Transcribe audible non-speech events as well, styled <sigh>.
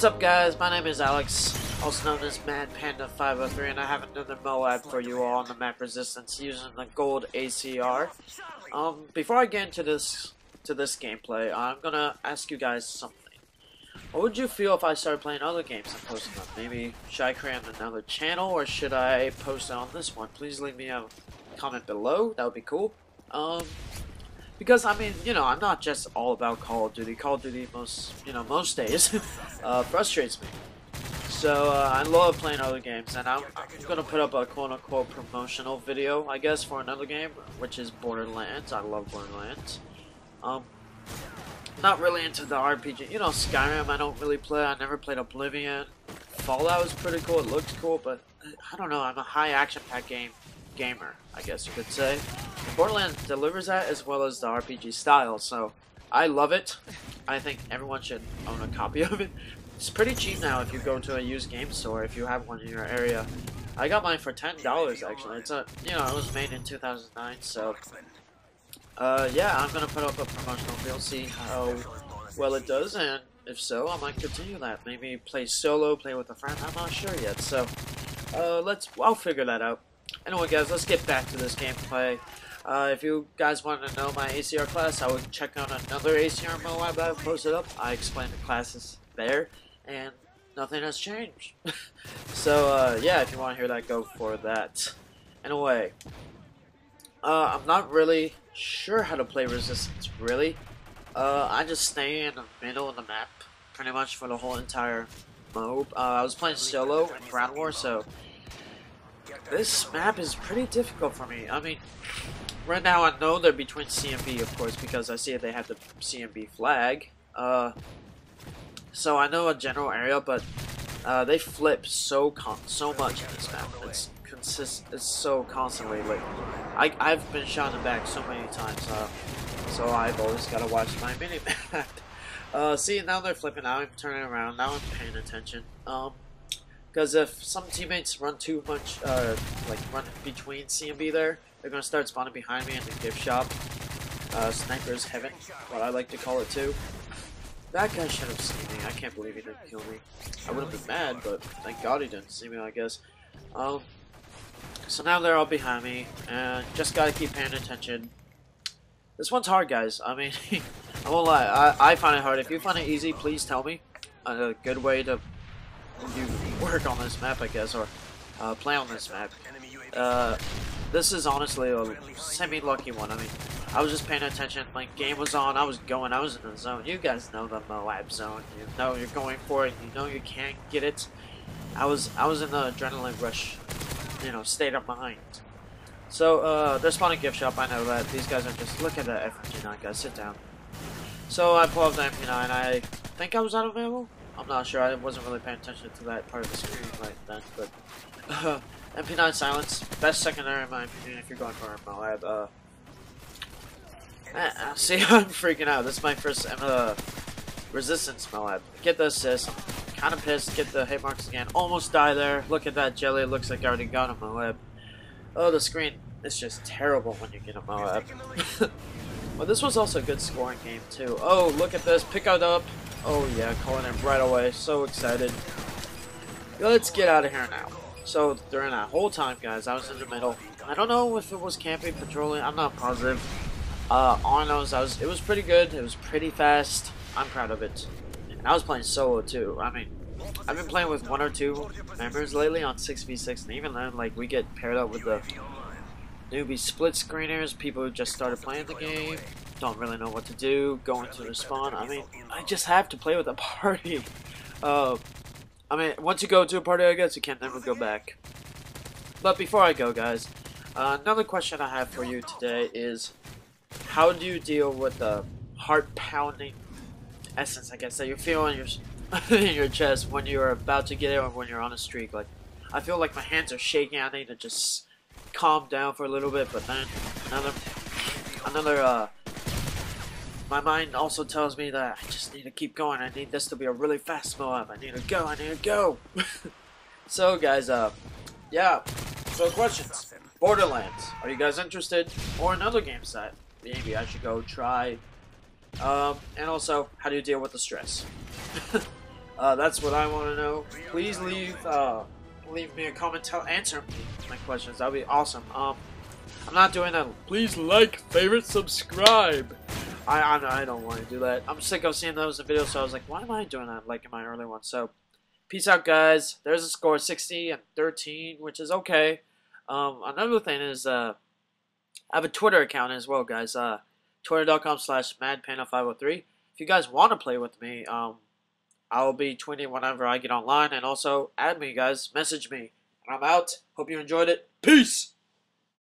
What's up guys, my name is Alex, also known as Mad Panda 503 and I have another Moab for you all on the map Resistance using the gold ACR. Um, before I get into this to this gameplay, I'm gonna ask you guys something. What would you feel if I started playing other games and posting them? Maybe should I create another channel or should I post it on this one? Please leave me a comment below, that would be cool. Um, because I mean, you know, I'm not just all about Call of Duty. Call of Duty most, you know, most days <laughs> uh, frustrates me. So uh, I love playing other games, and I'm, I'm, gonna put up a quote-unquote promotional video, I guess, for another game, which is Borderlands. I love Borderlands. Um, not really into the RPG. You know, Skyrim. I don't really play. I never played Oblivion. Fallout was pretty cool. It looked cool, but I don't know. I'm a high action pack game gamer, I guess you could say. And Borderlands delivers that as well as the RPG style, so I love it. I think everyone should own a copy <laughs> of it. It's pretty cheap now if you go to a used game store, if you have one in your area. I got mine for $10 actually. It's a, you know, it was made in 2009, so... Uh, yeah, I'm gonna put up a promotional video, see how well it does, and if so, I might continue that. Maybe play solo, play with a friend, I'm not sure yet, so... Uh, let's, I'll figure that out. Anyway guys, let's get back to this gameplay. Uh, if you guys want to know my ACR class, I would check out another ACR Moab that I posted up. I explained the classes there, and nothing has changed. <laughs> so, uh, yeah, if you want to hear that, go for that. Anyway, uh, I'm not really sure how to play Resistance, really. Uh, I just stay in the middle of the map, pretty much for the whole entire mode. Uh, I was playing solo in Ground War, so this map is pretty difficult for me. I mean, right now I know they're between C and B, of course, because I see they have the C and B flag. Uh, so I know a general area, but uh, they flip so so much in this map. It's consist. It's so constantly like I I've been shot in the back so many times. Uh, so I've always got to watch my <laughs> mini map. uh, see now they're flipping. Now I'm turning around. Now I'm paying attention. Um. Because if some teammates run too much, uh, like run between C and B there, they're to start spawning behind me in the gift shop. Uh, Sniper's Heaven, what I like to call it too. That guy should have seen me. I can't believe he didn't kill me. I would have been mad, but thank God he didn't see me, I guess. Um, so now they're all behind me, and just gotta keep paying attention. This one's hard, guys. I mean, <laughs> I won't lie. I, I find it hard. If you find it easy, please tell me. A good way to you work on this map, I guess, or uh, play on this map. Uh, this is honestly a semi-lucky one. I mean, I was just paying attention. My game was on. I was going. I was in the zone. You guys know the Moab zone. You know you're going for it. You know you can't get it. I was I was in the adrenaline rush, you know, state of mind. So uh, they're spawning gift shop. I know that. These guys are just look at the FMG9 guys. Sit down. So I pull up the MP9. I think I was out of ammo. I'm not sure. I wasn't really paying attention to that part of the screen right then. But <laughs> uh, MP9 silence, best secondary in my opinion if you're going for a Moab. Uh, eh, uh, <laughs> see, I'm freaking out. This is my first uh, resistance Moab. Get the assist. Kind of pissed. Get the hit marks again. Almost die there. Look at that jelly. Looks like I already got a Moab. Oh, the screen. It's just terrible when you get a Moab. <laughs> well, this was also a good scoring game too. Oh, look at this. Pick it up. Oh yeah, calling him right away. So excited. Let's get out of here now. So during that whole time, guys, I was in the middle. I don't know if it was camping, patrolling. I'm not positive. Uh, all I know is I was. It was pretty good. It was pretty fast. I'm proud of it. And I was playing solo too. I mean, I've been playing with one or two members lately on 6v6, and even then, like we get paired up with the newbie split screeners, people who just started playing the game, don't really know what to do, going to the spawn. I mean, I just have to play with a <laughs> party. Uh, I mean, once you go to a party, I guess you can never go back. But before I go, guys, uh, another question I have for you today is, how do you deal with the heart-pounding essence, I guess, that you feel in your <laughs> in your chest when you're about to get it or when you're on a streak? Like, I feel like my hands are shaking. I need to just calm down for a little bit, but then another another uh my mind also tells me that I just need to keep going. I need this to be a really fast Moab. I need to go. I need to go. <laughs> so, guys, uh, yeah. So, questions. Borderlands. Are you guys interested? Or another game set? Maybe I should go try. Um, and also, how do you deal with the stress? <laughs> Uh, that's what I want to know. Please leave uh, leave me a comment, tell answer my questions. That'd be awesome. Um, I'm not doing that. Please like, favorite, subscribe. I I, I don't want to do that. I'm sick of seeing those in videos, so I was like, why am I doing that like in my early ones? So, peace out, guys. There's a score 60 and 13, which is okay. Um, another thing is uh, I have a Twitter account as well, guys. Uh, Twitter.com slash MadPanda503. If you guys want to play with me, um, I will be tweeting whenever I get online. And also, add me, guys. Message me. And I'm out. Hope you enjoyed it. Peace!